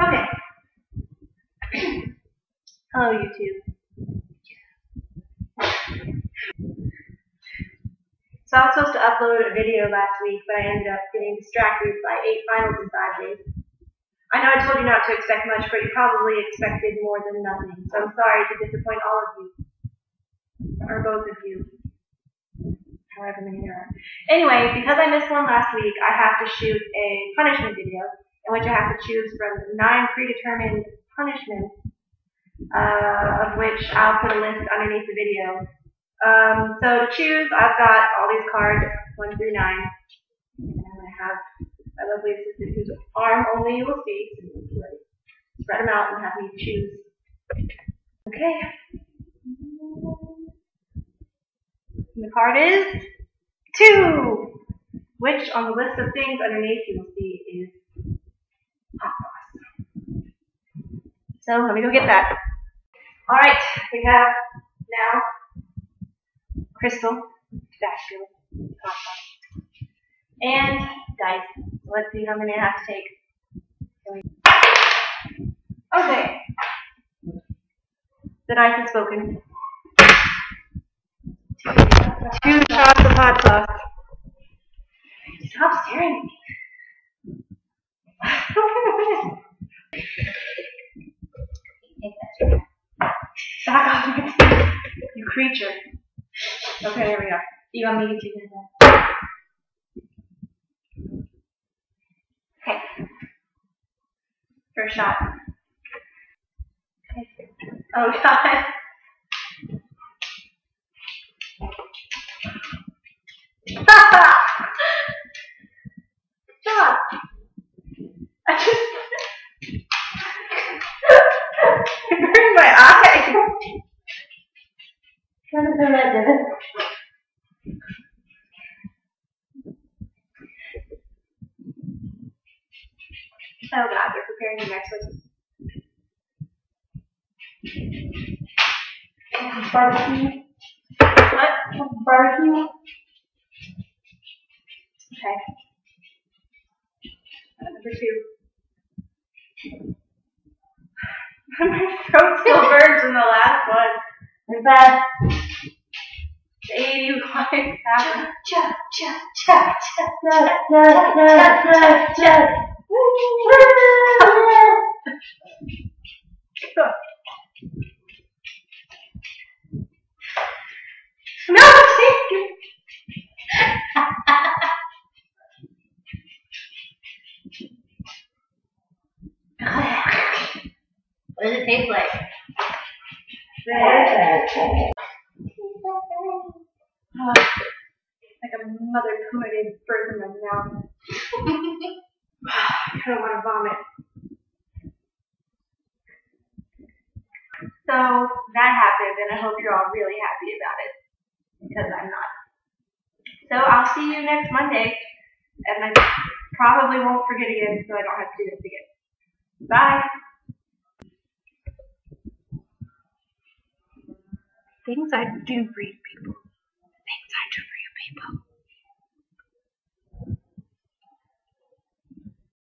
Okay. Hello, YouTube. So I was supposed to upload a video last week, but I ended up getting distracted by eight finals in five days. I know I told you not to expect much, but you probably expected more than nothing. So I'm sorry to disappoint all of you. Or both of you. However many there are. Anyway, because I missed one last week, I have to shoot a punishment video in which I have to choose from nine predetermined punishments, uh, of which I'll put a list underneath the video. Um, so to choose, I've got all these cards, one through nine. And I have my lovely assistant whose arm only you will see. So spread them out and have me choose. Okay. And the card is two, which on the list of things underneath you will see is hot sauce. So let me go get that. All right, we have now crystal, spatula, and dice. Let's see how many I have to take. Okay. The dice has spoken. Two shots of hot sauce. Stop staring at me. Back off my you creature. Okay, there we go. You want me to you this? Okay. First shot. Okay. Oh god. Stop! I just my eye. Oh God, They're preparing the next one. Barbecue. What? Barbecue. Okay. Number two. My throat still burns in the last one. In fact. Cha, cha, cha, cha, cha, cha, cha, cha, cha, cha. No, what does it taste like? Like a mother gave birth in my mouth. I of want to vomit. So that happened, and I hope you're all really happy about it because I'm not. So I'll see you next Monday, and I probably won't forget again, so I don't have to do this again. Bye. Things I do read.